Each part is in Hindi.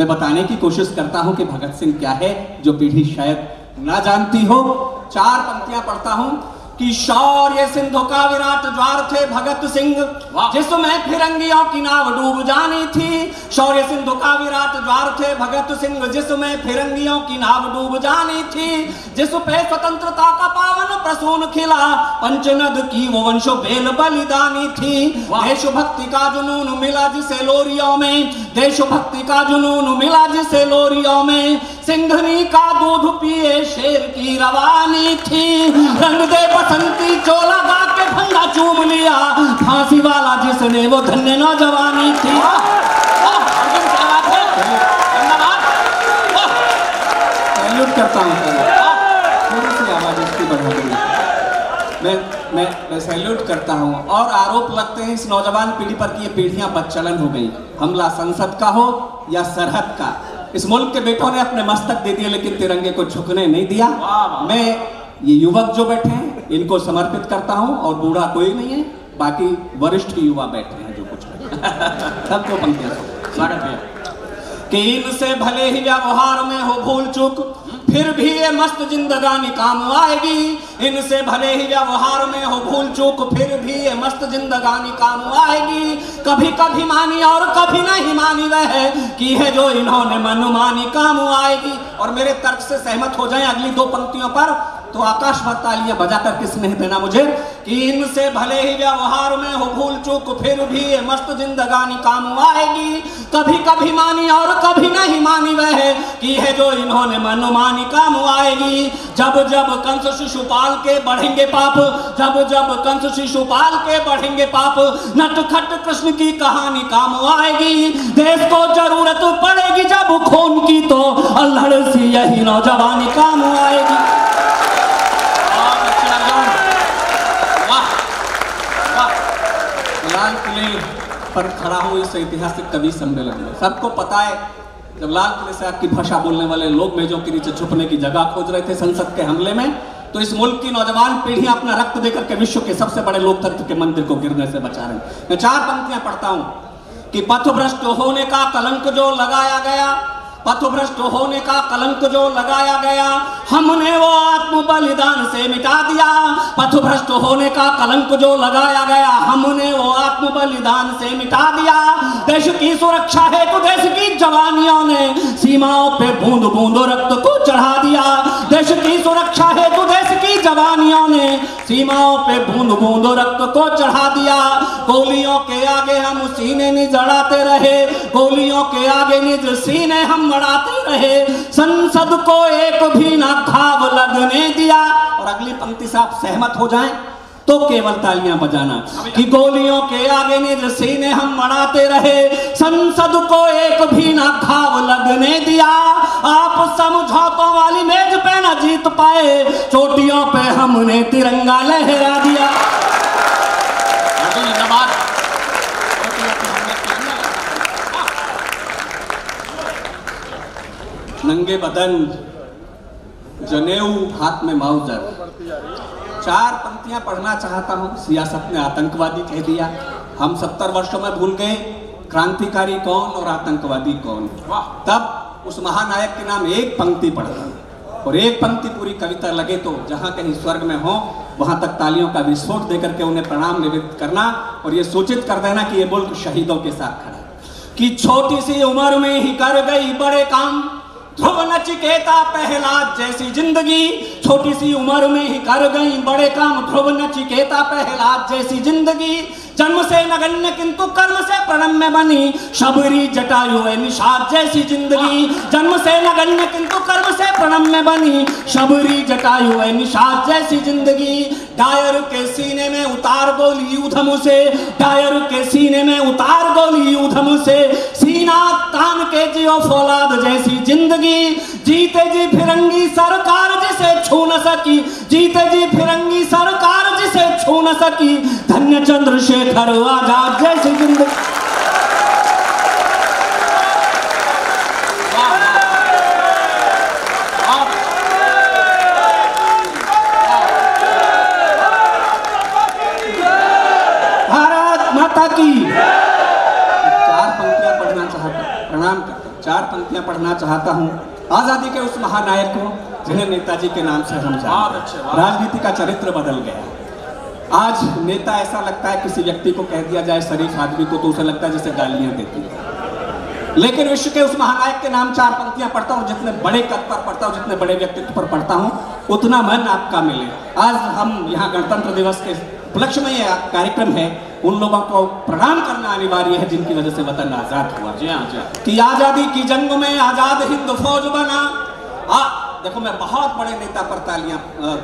मैं बताने की कोशिश करता हूँ कि भगत सिंह क्या है, जो पीढ़ी शायद ना जानती हो। चार पंक्तियाँ पढ़ता हूँ। कि शौर्य सिंधु का विराट द्वार थे भगत सिंह। जिसमें फिरंगियों की नाव डूब जानी थी। शौर्य सिंधु का विराट द्वार थे भगत सिंह। जिसमें फिरंगियों की नाव डूब जानी थी। जिस पे स्वतंत्रता का पावन प्रसून खिला। पंचनद की वो वंशो बेल बलिदानी थी। देशभक्ति का जुनून मिला जिसे लोरियों में। देशभक्ति का जुनून मिला जिसे लोरियों में। सिंघनी का दूध पिए शेर की रवानी थी। रंग दे बसंती चोला गा के भंगा चूम लिया। फांसी वाला जिसने वो धन्य नौजवानी थी। करता हूँ थोड़ी सी आवाज़ इसकी बढ़ा मैं मैं मैं सैल्यूट करता हूँ। और आरोप लगते हैं इस नौजवान पीढ़ी पर कि ये पीढ़ियाँ बदचलन हो गई। हमला संसद का हो या सरहद का? इस मुल्क के बेटों ने अपने मस्तक दे दिए लेकिन तिरंगे को झुकने नहीं दिया। मैं ये युवक जो बैठे हैं इनको समर्पित करता हूँ और बूढ़ा कोई नहीं है बाकी वरिष्ठ युवा बैठे हैं जो कुछ सबको पंक्तियाँ स्वागत है कि इनसे भले ही व्यवहार में हो भूल चूक फिर भी ये मस्त जिंदगानी काम आएगी। इनसे भले ही व्यवहार में हो भूल चूक, फिर भी ये मस्त जिंदगानी काम आएगी। कभी कभी मानी और कभी नहीं मानी वह कि है जो इन्होंने मनमानी काम आएगी। और मेरे तर्क से सहमत हो जाए अगली दो पंक्तियों पर। तो आकाश भर तालियाँ बजाकर किस स्नेह देना मुझे? कि इनसे भले ही व्यवहार में हो भूल चूक, फिर भी मस्त जिंदगानी काम आएगी। कभी कभी मानी और कभी नहीं मानी वह की है जो इन्होंने मनमानी काम आएगी। जब जब कंस शिशुपाल के बढ़ेंगे पाप, जब जब कंस शिशुपाल के बढ़ेंगे पाप, नटखट कृष्ण की कहानी काम आएगी। देश को ज़रूरत पड़ेगी जब खून की तो अल्हड़ सी यही नौजवानी काम आएगी बहुत अच्छे अर्जुन वाह वाह लाल किले पर खड़ा हूँ इस ऐतिहासिक कवि सम्मेलन में। सबको पता है जब लाल किले से आपकी भाषा बोलने वाले लोग मेजों के नीचे छुपने की जगह खोज रहे थे संसद के हमले में। तो इस मुल्क की नौजवान पीढ़ी अपना रक्त देकर के विश्व के सबसे बड़े लोकतंत्र के मंदिर को गिरने से बचा रहे मैं चार पंक्तियाँ पढ़ता हूँ कि पथभ्रष्ट होने का कलंक जो लगाया गया पथभ्रष्ट होने का कलंक जो लगाया गया, हमने वो आत्म बलिदान से मिटा दिया। पथभ्रष्ट होने का कलंक जो लगाया गया, हमने वो आत्म बलिदान से मिटा दिया। देश की सुरक्षा है तो देश की जवानियों ने सीमाओं पे बूंद बूंद रक्त को चढ़ा दिया। देश की सुरक्षा है तो देश की जवानियों सीमाओं पे बूंद बूंद रक्त को चढ़ा दिया। गोलियों के आगे हम सीने निजड़ाते रहे। गोलियों के आगे निज सीने हम मड़ाते रहे। संसद को एक भी ना घाव लगने दिया। और अगली पंक्ति से आप सहमत हो जाएँ। तो केवल तालियाँ बजाना। कि गोलियों के आगे सीने हम मड़ाते रहे। संसद को एक भी ना घाव लगने दिया। आप समझौतों वाली मेज पे ना जीत पाए। चोटियों पे हमने तिरंगा लहरा दिया। नंगे बदन, जनेऊ हाथ में माउजर। चार पंक्तियाँ पढ़ना चाहता हूँ। सियासत ने आतंकवादी कह दिया। हम सत्तर वर्षों में भूल गए। क्रांतिकारी कौन और आतंकवादी कौन? तब उस महानायक के नाम एक पंक्ति पढ़ता और एक पंक्ति पूरी कविता लगे तो जहाँ कहीं स्वर्ग में हो वहाँ तक तालियों का विस्फोट देकर के उन्हें प्रणाम निवेदित करना और ये सूचित कर देना कि ये मुल्क शहीदों के साथ खड़ा कि छोटी सी उम्र में ही कर गई बड़े काम नचिकेता पहलाद जैसी ज़िंदगी। छोटी सी उम्र में ही कर गई बड़े काम। ध्रुव नचिकेता पहलाद जैसी ज़िंदगी। जन्म से नगण्य किंतु कर्म से प्रणम्य बनी। शबरी जटायु निषाद जैसी ज़िंदगी। जन्म से नगण्य किंतु कर्म से प्रणम्य बनी, शबरी जटायु है निषाद जैसी ज़िंदगी। डायर के सीने में उतार गोली ऊधम से डायर के सीने में उतार गोली ऊधम से सीना तान के जियो फौलाद जैसी ज़िंदगी। जीते जी फिरंगी सरकार जिसे छू न सकी। जीते जी फिरंगी सरकार जिसे छू न सकी। धन्य चंद्रशेखर आज़ाद जैसी ज़िंदगी वाह, वाह। वाह। भारत माता की चार पंक्तियाँ पढ़ना चाहता हूँ, आज़ादी के उस महानायक को जिन्हें नेताजी के नाम से हम जानते हैं। राजनीति का चरित्र बदल गया। आज नेता ऐसा लगता है किसी व्यक्ति को कह दिया जाए शरीफ आदमी को तो उसे लगता है जैसे गालियाँ देती है। लेकिन विश्व के उस महानायक के नाम चार पंक्तियाँ पढ़ता हूँ जितने बड़े कद पर पढ़ता हूँ जितने बड़े व्यक्तित्व पर पढ़ता हूँ उतना मन आपका मिले। आज हम यहाँ गणतंत्र दिवस के उपलक्ष्य में यह कार्यक्रम है उन लोगों को प्रणाम करना अनिवार्य है, जिनकी वजह से वतन आज़ाद हुआ। जी हाँ जी हाँ। कि आज़ादी की जंग में आज़ाद हिंद फौज बना। आ, देखो, मैं बहुत बड़े नेता पर तालियाँ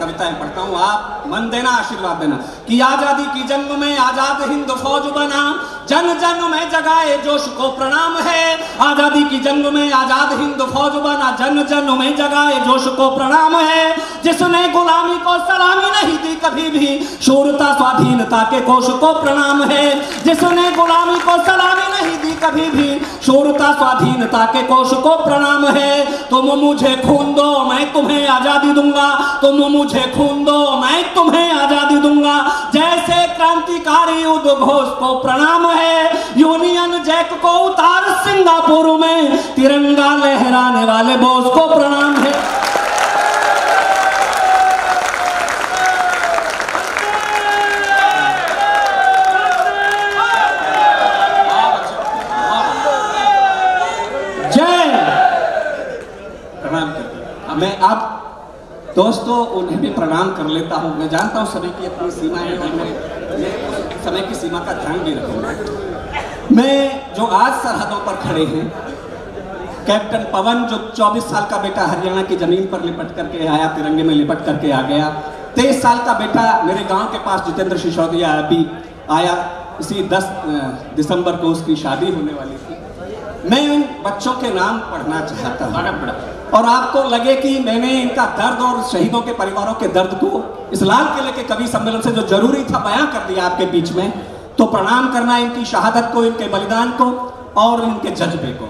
कविताएँ पढ़ता हूँ। आप मन देना, आशीर्वाद देना। कि आज़ादी की जंग में आज़ाद हिंद फौज बना। जन जन में जगाए जोश को प्रणाम है। आज़ादी की जंग में आज़ाद हिंद फौज बना। जन जन में जगाए जोश को प्रणाम है। जिसने गुलामी को सलामी दी कभी भी शूरता, स्वाधीनता के कोष को प्रणाम है। जिसने गुलामी को सलामी नहीं दी, कभी भी शूरता, स्वाधीनता के कोश को प्रणाम है। तुम मुझे खून दो, मैं तुम्हें आज़ादी दूँगा। तुम मुझे खून दो, मैं तुम्हें आज़ादी दूँगा। जैसे क्रांतिकारी उद्घोष को प्रणाम है, यूनियन जैक को उतार सिंगापुर में। तिरंगा लहराने वाले बोस को प्रणाम है बहुत अच्छे बहुत जय प्रणाम करते हैं। मैं आप दोस्तों, उन्हें भी प्रणाम कर लेता हूँ। मैं जानता हूँ सभी की अपनी सीमा है और मैं समय की सीमा का ध्यान भी रखूँगा। मैं जो आज सरहदों पर खड़े हैं, कैप्टन पवन, जो 24 साल का बेटा हरियाणा की ज़मीन पर लिपट करके आया, तिरंगे में लिपट करके आ गया, तेईस साल का बेटा मेरे गाँव के पास जितेंद्र सिसोदिया अभी आया, इसी 10 दिसंबर को उसकी शादी होने वाली थी। मैं उन बच्चों के नाम पढ़ना चाहता हूँ। और आपको लगे कि मैंने इनका दर्द और शहीदों के परिवारों के दर्द को इस लाल किले के कवि सम्मेलन से जो ज़रूरी था बयां कर दिया आपके बीच में तो प्रणाम करना इनकी शहादत को, इनके बलिदान को और इनके जज्बे को।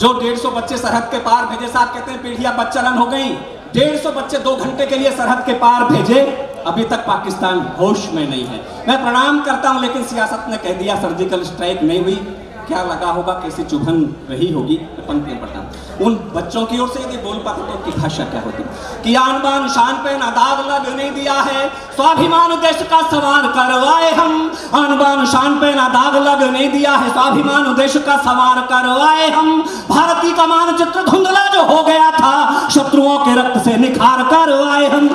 जो डेढ़ सौ बच्चे सरहद के पार भेजे, साहब कहते हैं, पीढ़ियाँ बच्चलन हो गई। डेढ़ सौ बच्चे दो घंटे के लिए सरहद के पार भेजे, अभी तक पाकिस्तान होश में नहीं है। मैं प्रणाम करता हूँ, लेकिन सियासत ने कह दिया सर्जिकल स्ट्राइक नहीं हुई। क्या लगा होगा कैसी चुभन रही होगी? पंक्तियाँ पढ़ता उन बच्चों की ओर से यदि बोल पाते तो उनकी भाषा क्या होती? कि आन बान शान पे ना दाग लगने दिया है, स्वाभिमान देश का सवार करवाए हम। आन बान शान पे ना दाग नहीं दिया है, स्वाभिमान देश का सवार करवाए हम। भारती का मानचित्र धुंधला जो हो गया था, शत्रुओं के रक्त से निखार करवाए हम।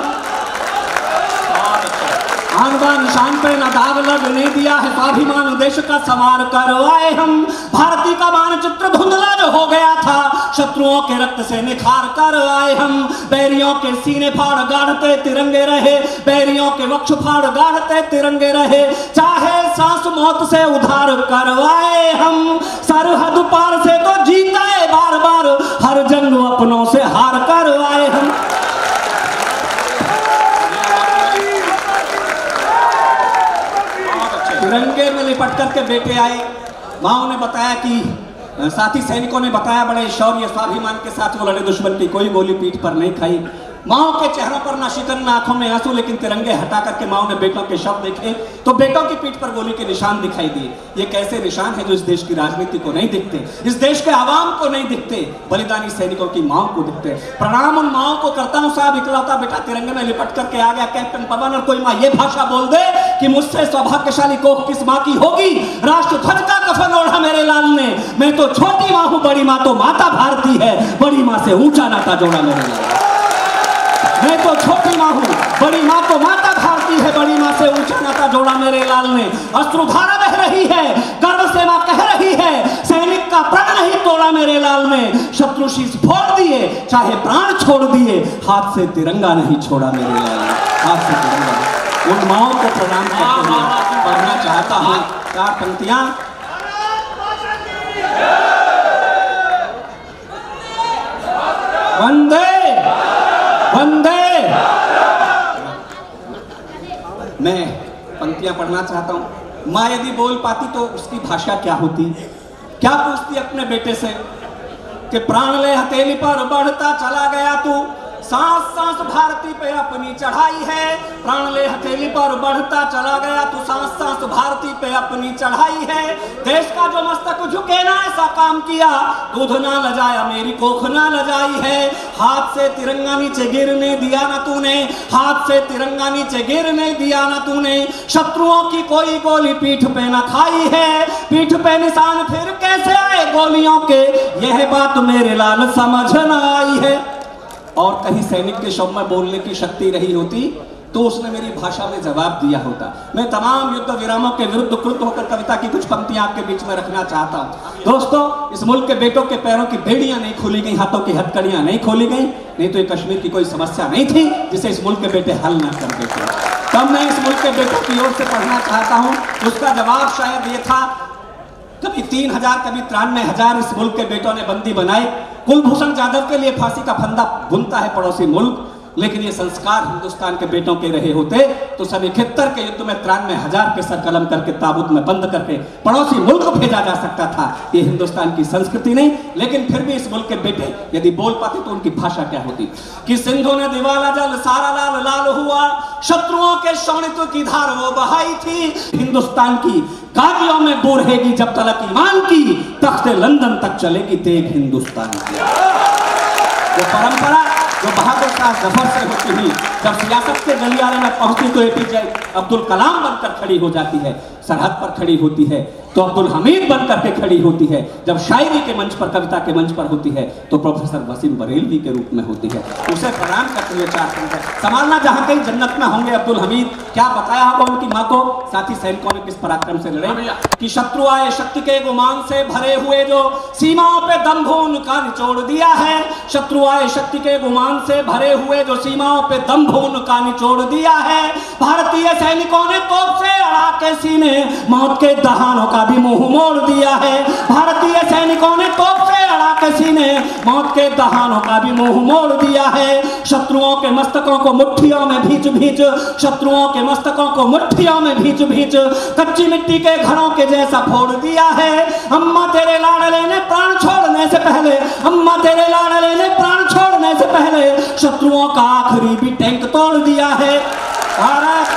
अच्छे आन बान शान पे दाग लगने दिया है स्वाभिमान देश का सवार करवाए हम। भारती का मानचित्र धुंधला जो हो गया था। शत्रुओं के रक्त से निखार करवाए हम। बैरियों के सीने फाड़ गाड़ते तिरंगे रहे। बैरियों के वक्ष फाड़ गाड़ते तिरंगे रहे। चाहे सांस मौत से उधार करवाए हम। सरहद पार से तो जीता है बार बार हर जंग अपनों से हार करवाए हम बहुत अच्छे तिरंगे में के बेटे आए माओ ने बताया कि, साथी सैनिकों ने बताया, बड़े शौर्य स्वाभिमान के साथ वो लड़े दुश्मन की कोई गोली पीठ पर नहीं खाई। माओ के चेहरों पर ना शिकन ना आँखों में आँसू, लेकिन तिरंगे हटा करके माओ ने बेटों के शव देखे तो बेटों की पीठ पर गोली के निशान दिखाई दिए। ये कैसे निशान है जो इस देश की राजनीति को नहीं दिखते? इस देश के आवाम को नहीं दिखते। बलिदानी सैनिकों की माओ को दिखते। प्रणाम उन माओ को करता हूँ, साहब, इकलौता बेटा, तिरंगे में लिपट करके आ गया, कैप्टन पवन, और कोई माँ ये भाषा बोल दे कि मुझसे सौभाग्यशाली कोख किस माँ की होगी? राष्ट्र ध्वज का कफन ओढ़ा मेरे लाल ने। मैं तो छोटी माँ हूँ, बड़ी माँ तो माता भारती है। बड़ी माँ से ऊँचा नाता जोड़ा मेरे लाल मैं तो छोटी माँ हूँ। बड़ी माँ तो माता भारती है। बड़ी माँ से ऊँचा नाता जोड़ा मेरे लाल ने। अश्रुधारा बह रही है। गर्व से माँ कह रही है। सैनिक का प्राण नहीं तोड़ा मेरे लाल ने। शत्रु शीश फोड़ दिए। चाहे प्राण छोड़ दिए। हाथ से तिरंगा नहीं छोड़ा मेरे लाल ने। हाथ से तिरंगा। उन माओ को प्रणाम हुए पढ़ना चाहता हूँ। चार पंक्तियाँ। वंदे वंदे। मैं पंक्तियाँ पढ़ना चाहता हूँ। माँ यदि बोल पाती तो उसकी भाषा क्या होती? क्या पूछती अपने बेटे से कि प्राण ले हथेली पर, बढ़ता चला गया तू? सांस सांस भारती पे अपनी चढ़ाई है। प्राण ले हथेली पर बढ़ता चला गया, तू सांस सांस भारती पे अपनी चढ़ाई है। देश का जो मस्तक झुके ना, ऐसा काम किया। दूध ना लजाया, मेरी कोख ना लजाई है। हाथ से तिरंगा नीचे गिरने दिया ना तूने। हाथ से तिरंगा नीचे गिरने दिया ना तूने। शत्रुओं की कोई गोली पीठ पे ना खाई है। पीठ पे निशान फिर कैसे आए गोलियों के? यह बात मेरे लाल समझ न आई है। और कहीं सैनिक के शव में बोलने की शक्ति रही होती तो उसने मेरी भाषा में जवाब दिया होता। मैं तमाम युद्ध विरामों के विरुद्ध क्रुद्ध होकर कविता की कुछ पंक्तियाँ आपके बीच में रखना चाहता हूँ। दोस्तों, इस मुल्क के बेटों के पैरों की बेड़ियाँ नहीं खोली गई, हाथों की हथकड़ियाँ नहीं खोली गई, नहीं तो ये कश्मीर की कोई समस्या नहीं थी, जिसे इस मुल्क के बेटे हल ना कर देते। तब मैं इस मुल्क के बेटों की ओर से पढ़ना चाहता हूँ, उसका जवाब शायद ये था कभी तीन हज़ार, कभी तिरानवे हज़ार इस मुल्क के बेटों ने बंदी बनाए कुलभूषण जाधव के लिए फांसी का फंदा बुनता है पड़ोसी मुल्क, लेकिन ये संस्कार हिंदुस्तान के बेटों के रहे होते तो सन इकहत्तर के युद्ध में तिरानवे हज़ार के सर कलम करके ताबूत में बंद करके पड़ोसी मुल्क भेजा जा सकता था। ये हिंदुस्तान की संस्कृति नहीं, लेकिन फिर भी इस मुल्क के बेटे, यदि बोल पाते तो उनकी भाषा क्या होती? कि सिंधु ने दिवाला जल, सारा लाल लाल हुआ। शत्रुओं के शौणित्व की धार वो बहाई थी। हिंदुस्तान की गादियों में दूर रहेगी जब तलक ईमान की, तख्त लंदन तक चलेगी तेग हिंदुस्तान की। वो परंपरा, जो बहादुर शाह ज़फ़र से होती हुई जब सियासत के गलियारे में पहुँची तो एपीजे अब्दुल कलाम बनकर खड़ी हो जाती है। सरहद पर खड़ी होती है तो अब्दुल हमीद बनकर के खड़ी होती है। जब शायरी के मंच पर कविता के मंच पर होती है तो प्रोफेसर वसीम बरेलवी के रूप में होती है। उसे प्रणाम करते हुए चार पंक्ति संभालना जहाँ कहीं जन्नत में होंगे अब्दुल हमीद क्या बताया होगा उनकी माँ को? साथी सैनिकों ने किस पराक्रम से लड़े? कि शत्रु आए शक्ति के गुमान से भरे हुए जो सीमाओं पे दम्भ उनका निचोड़ दिया है शत्रु आए शक्ति के गुमान से भरे हुए जो सीमाओं पे दम्भ उनका निचोड़ दिया है भारतीय सैनिकों ने तोप से अड़ा के सीने मौत के दहानों का भी मुँह मोड़ दिया है। भारतीय सैनिकों ने तोप से अड़ा के सीने मौत के दहानों का भी मुँह मोड़ दिया है। शत्रुओं के मस्तकों को मुट्ठियों में भीच भीच शत्रुओं के मस्तकों को मुट्ठियों में भीच भीच कच्ची मिट्टी के घरों के जैसा फोड़ दिया है। अम्मा, तेरे लाडले ने प्राण छोड़ने से पहले। अम्मा, तेरे लाडले ने प्राण छोड़ने से पहले। शत्रुओं का आखिरी भी टैंक तोड़ दिया है। भारत